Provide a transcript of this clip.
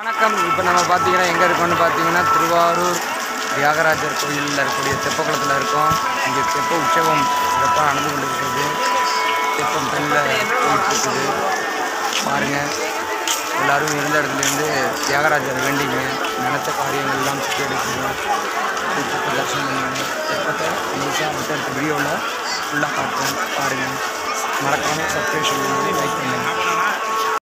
வணக்கம். இப்போ நம்ம பார்த்தீங்கன்னா எங்கே இருக்கோம்னு பார்த்தீங்கன்னா திருவாரூர் தியாகராஜர் கோயிலில் இருக்கக்கூடிய தெப்பக்குளத்தில் இருக்கோம். இங்கே தெப்ப உற்சவம் சிறப்பாக நடந்து கொண்டிருக்கிறது தெப்பம் பெண்ணில் போயிட்டுருக்குது. பாருங்கள் எல்லாரும் இருந்த இடத்துலேருந்து தியாகராஜர் வேண்டிங்க. நினைத்த காரியங்கள் எல்லாம் சுற்றி எடுக்கணும் தெப்பத்தை தரிசனம் பண்ணுங்க தெப்பத்தை முழுசாக அடுத்தடுத்த வீடியோவில் ஃபுல்லாக பார்ப்போம். பாருங்கள் மறக்காமல் சப்ஸ்கிரைப் பண்ணுங்கள்